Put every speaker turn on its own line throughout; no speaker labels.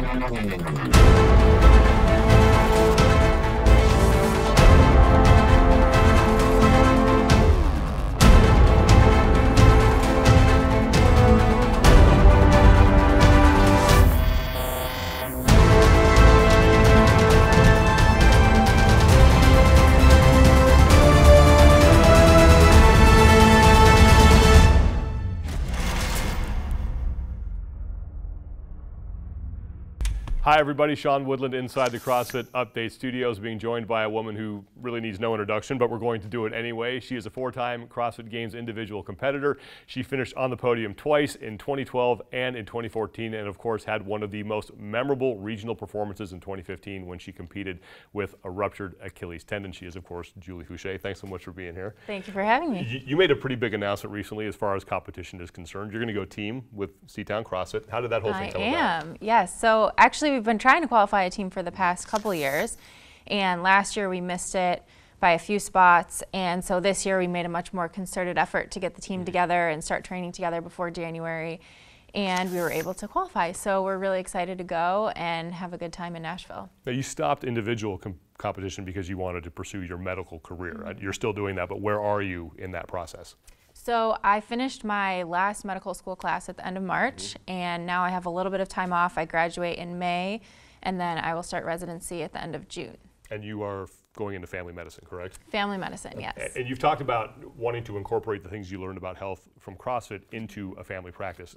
なるほど。Hi, everybody. Sean Woodland inside the CrossFit Update Studios, being joined by a woman who really needs no introduction, but we're going to do it anyway. She is a four time CrossFit Games individual competitor. She finished on the podium twice in 2012 and in 2014, and of course, had one of the most memorable regional performances in 2015 when she competed with a ruptured Achilles tendon. She is, of course, Julie Foucher. Thanks so much for being here.
Thank you for having me.
You, you made a pretty big announcement recently as far as competition is concerned. You're going to go team with CTOWN CrossFit. How did that whole thing
I
come
am.
about?
Yes. So actually, we've been trying to qualify a team for the past couple years, and last year we missed it by a few spots, and so this year we made a much more concerted effort to get the team together and start training together before January, and we were able to qualify. So we're really excited to go and have a good time in Nashville.
Now, you stopped individual com- competition because you wanted to pursue your medical career. Uh, You're still doing that, but where are you in that process?
So I finished my last medical school class at the end of March, and now I have a little bit of time off. I graduate in May, and then I will start residency at the end of June.
And you are going into family medicine, correct?
Family medicine, yes.
A- And you've talked about wanting to incorporate the things you learned about health from CrossFit into a family practice.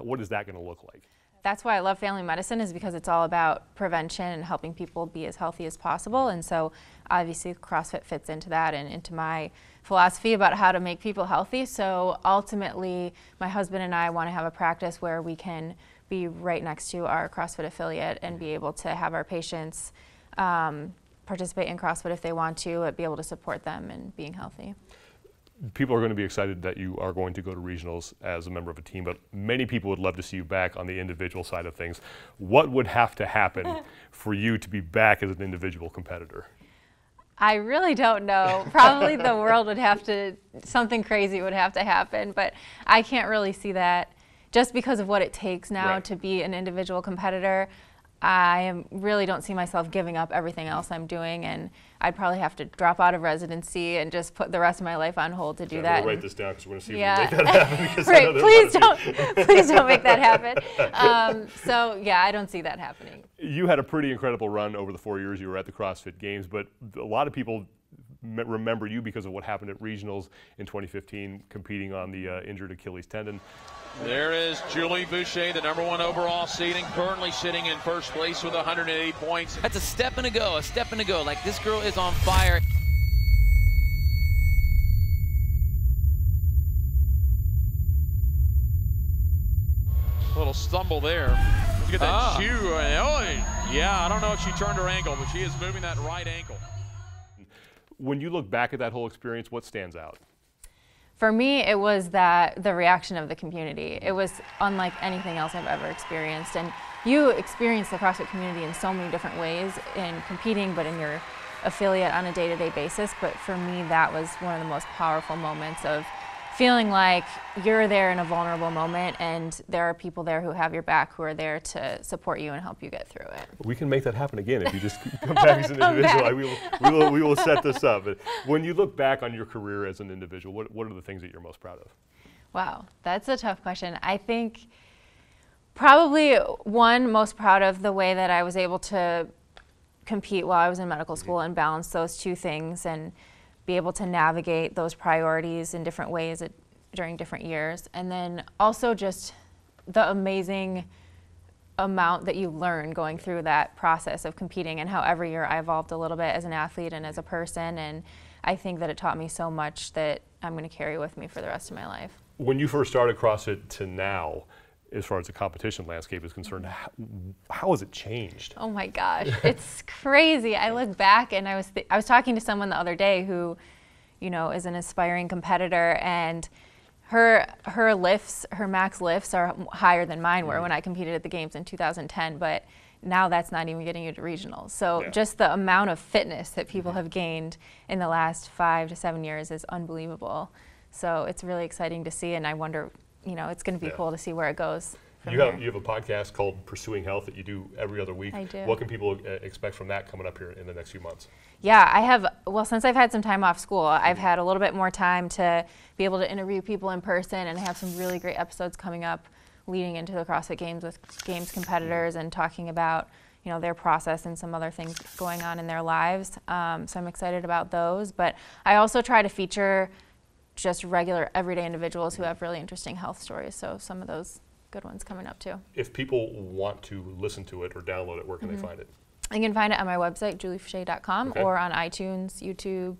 What is that going to look like?
That's why I love family medicine is because it's all about prevention and helping people be as healthy as possible. And so obviously CrossFit fits into that and into my philosophy about how to make people healthy. So ultimately, my husband and I want to have a practice where we can be right next to our CrossFit affiliate and be able to have our patients um, participate in CrossFit if they want to, but be able to support them in being healthy.
People are going to be excited that you are going to go to regionals as a member of a team, but many people would love to see you back on the individual side of things. What would have to happen for you to be back as an individual competitor?
I really don't know. Probably the world would have to, something crazy would have to happen, but I can't really see that just because of what it takes now
Right.
to be an individual competitor. I am, really don't see myself giving up everything else I'm doing, and I'd probably have to drop out of residency and just put the rest of my life on hold to do
I'm
that.
going to write this down because we're going to see
Yeah.
if we can make that happen. because I know
right, please
a lot of people-
don't, please don't make that happen. Um, so yeah, I don't see that happening.
You had a pretty incredible run over the four years you were at the CrossFit Games, but a lot of people me- remember you because of what happened at regionals in 2015, competing on the uh, injured Achilles tendon.
There is Julie Foucher, the number one overall seeding, currently sitting in first place with 180 points.
That's a step and a go, a step and a go. Like this girl is on fire.
A little stumble there. Look at that
Ah.
shoe. Oh, yeah, I don't know if she turned her ankle, but she is moving that right ankle.
When you look back at that whole experience, what stands out?
For me, it was that the reaction of the community. It was unlike anything else I've ever experienced. And you experience the CrossFit community in so many different ways in competing, but in your affiliate on a day to day basis. But for me, that was one of the most powerful moments of feeling like you're there in a vulnerable moment and there are people there who have your back who are there to support you and help you get through it.
We can make that happen again if you just come back as an individual. We, will, we, will, we will set this up. But when you look back on your career as an individual, what, what are the things that you're most proud of?
Wow, that's a tough question. I think probably one most proud of the way that I was able to compete while I was in medical school and balance those two things and be able to navigate those priorities in different ways at, during different years. And then also just the amazing amount that you learn going through that process of competing and how every year I evolved a little bit as an athlete and as a person. And I think that it taught me so much that I'm going to carry with me for the rest of my life.
When you first started CrossFit to now, as far as the competition landscape is concerned, mm-hmm. how, how has it changed?
Oh my gosh, it's crazy. I look back and I was th- I was talking to someone the other day who, you know, is an aspiring competitor and her her lifts, her max lifts are higher than mine were mm-hmm. when I competed at the games in 2010, but now that's not even getting you to regionals. So
Yeah.
just the amount of fitness that people mm-hmm. have gained in the last 5 to 7 years is unbelievable. So it's really exciting to see and I wonder, you know, it's going to be
Yeah.
cool to see where it goes.
You have, you have a podcast called Pursuing Health that you do every other week.
I do.
What can people uh, expect from that coming up here in the next few months?
Yeah, I have. Well, since I've had some time off school, I've had a little bit more time to be able to interview people in person and I have some really great episodes coming up leading into the CrossFit Games with Games competitors and talking about you know their process and some other things going on in their lives. Um, so I'm excited about those. But I also try to feature just regular everyday individuals who have really interesting health stories. So some of those good ones coming up too.
If people want to listen to it or download it, where can
Mm-hmm.
they find it?
You can find it on my website, juliefoucher.com,
Okay.
or on iTunes, YouTube,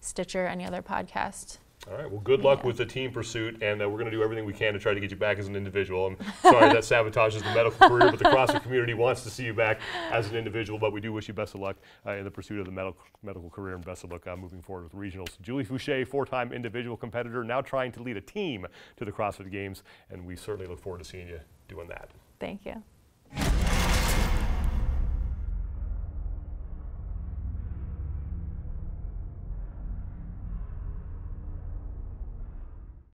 Stitcher, any other podcast.
All right. Well, good luck
Yeah.
with the team pursuit, and uh, we're going to do everything we can to try to get you back as an individual. I'm sorry that sabotages the medical career, but the CrossFit community wants to see you back as an individual. But we do wish you best of luck uh, in the pursuit of the medical medical career, and best of luck uh, moving forward with regionals. Julie Foucher, four-time individual competitor, now trying to lead a team to the CrossFit Games, and we certainly look forward to seeing you doing that.
Thank you.